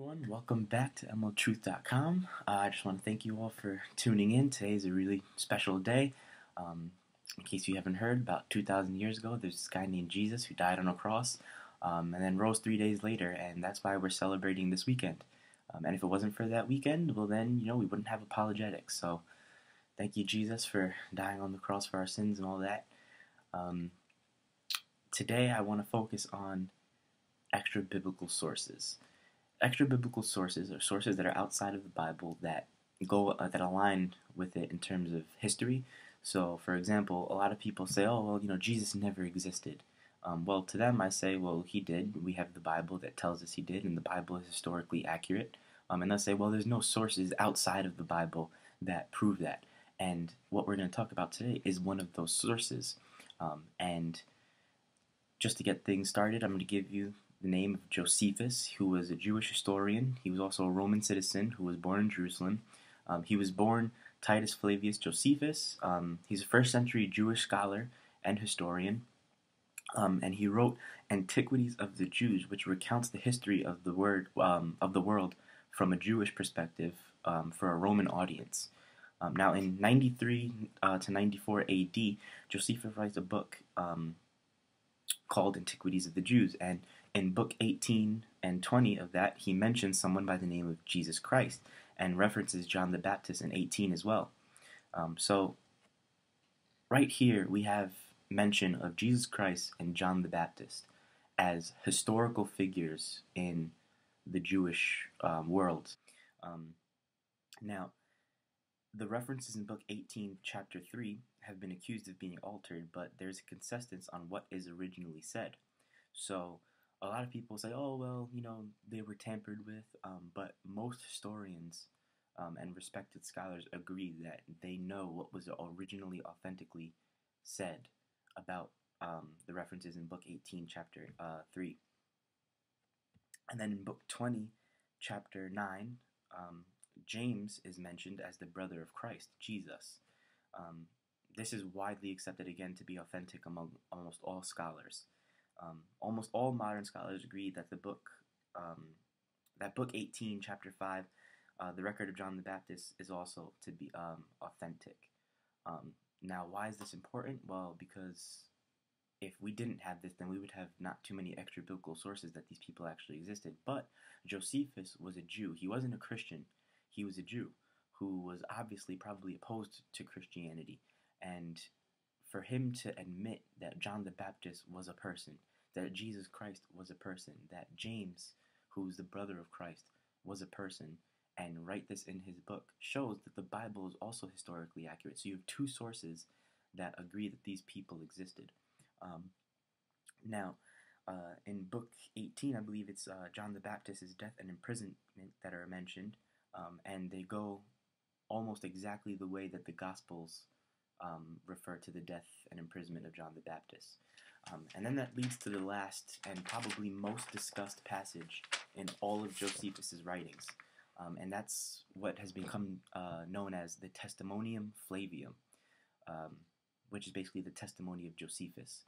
everyone. Welcome back to MLTruth.com. Uh, I just want to thank you all for tuning in. Today is a really special day. Um, in case you haven't heard, about 2,000 years ago, there's this guy named Jesus who died on a cross um, and then rose three days later, and that's why we're celebrating this weekend. Um, and if it wasn't for that weekend, well, then, you know, we wouldn't have apologetics. So thank you, Jesus, for dying on the cross for our sins and all that. Um, today, I want to focus on extra biblical sources extra biblical sources are sources that are outside of the Bible that go uh, that align with it in terms of history. So, for example, a lot of people say, "Oh, well, you know, Jesus never existed." Um, well, to them, I say, "Well, he did. We have the Bible that tells us he did, and the Bible is historically accurate." Um, and they'll say, "Well, there's no sources outside of the Bible that prove that." And what we're going to talk about today is one of those sources. Um, and just to get things started, I'm going to give you the name of Josephus, who was a Jewish historian. He was also a Roman citizen who was born in Jerusalem. Um, he was born Titus Flavius Josephus. Um, he's a first century Jewish scholar and historian. Um, and he wrote Antiquities of the Jews, which recounts the history of the word um, of the world from a Jewish perspective um, for a Roman audience. Um, now, in 93 uh, to 94 AD, Josephus writes a book called Antiquities of the Jews, and in book 18 and 20 of that, he mentions someone by the name of Jesus Christ and references John the Baptist in 18 as well. Um, so, right here, we have mention of Jesus Christ and John the Baptist as historical figures in the Jewish um, world. Um, now, the references in Book 18, Chapter 3, have been accused of being altered, but there's a consensus on what is originally said. So, a lot of people say, oh, well, you know, they were tampered with, um, but most historians um, and respected scholars agree that they know what was originally authentically said about um, the references in Book 18, Chapter uh, 3. And then in Book 20, Chapter 9, um, James is mentioned as the brother of Christ, Jesus. Um, this is widely accepted again to be authentic among almost all scholars. Um, almost all modern scholars agree that the book, um, that book 18, chapter 5, uh, the record of John the Baptist, is also to be um, authentic. Um, now, why is this important? Well, because if we didn't have this, then we would have not too many extra biblical sources that these people actually existed. But Josephus was a Jew. He wasn't a Christian. He was a Jew who was obviously probably opposed to Christianity. And for him to admit that John the Baptist was a person, that Jesus Christ was a person, that James, who's the brother of Christ, was a person, and write this in his book shows that the Bible is also historically accurate. So you have two sources that agree that these people existed. Um, now, uh, in book 18, I believe it's uh, John the Baptist's death and imprisonment that are mentioned, um, and they go almost exactly the way that the Gospels um, refer to the death and imprisonment of John the Baptist. Um, and then that leads to the last and probably most discussed passage in all of Josephus's writings. Um, and that's what has become uh, known as the Testimonium Flavium, um, which is basically the testimony of Josephus.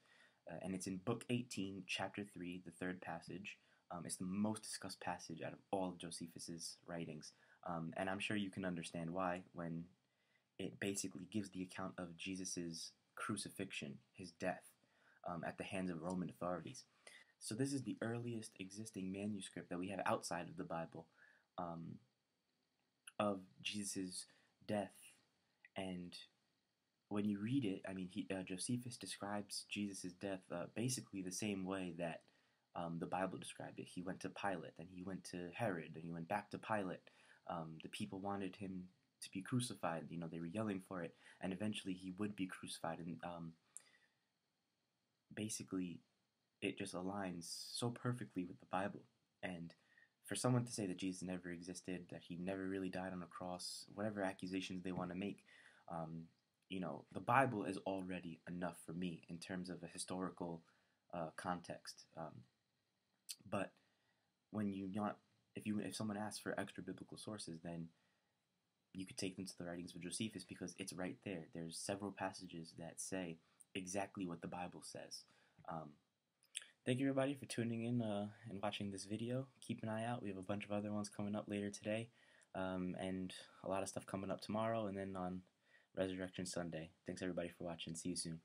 Uh, and it's in Book 18, Chapter 3, the third passage. Um, it's the most discussed passage out of all of Josephus's writings. Um, and I'm sure you can understand why when it basically gives the account of Jesus' crucifixion, his death um, at the hands of Roman authorities. So this is the earliest existing manuscript that we have outside of the Bible um, of Jesus' death. And when you read it, I mean, he, uh, Josephus describes Jesus' death uh, basically the same way that um, the Bible described it. He went to Pilate, and he went to Herod, and he went back to Pilate. Um, the people wanted him to be crucified. You know, they were yelling for it, and eventually he would be crucified. And um, basically it just aligns so perfectly with the Bible. And for someone to say that Jesus never existed, that he never really died on a cross, whatever accusations they want to make, um, you know, the Bible is already enough for me in terms of a historical uh, context. Um, but when you not, if you if someone asks for extra biblical sources, then you could take them to the writings of Josephus because it's right there. There's several passages that say exactly what the Bible says. Um, thank you everybody for tuning in uh, and watching this video. Keep an eye out. We have a bunch of other ones coming up later today, um, and a lot of stuff coming up tomorrow, and then on Resurrection Sunday. Thanks everybody for watching. See you soon.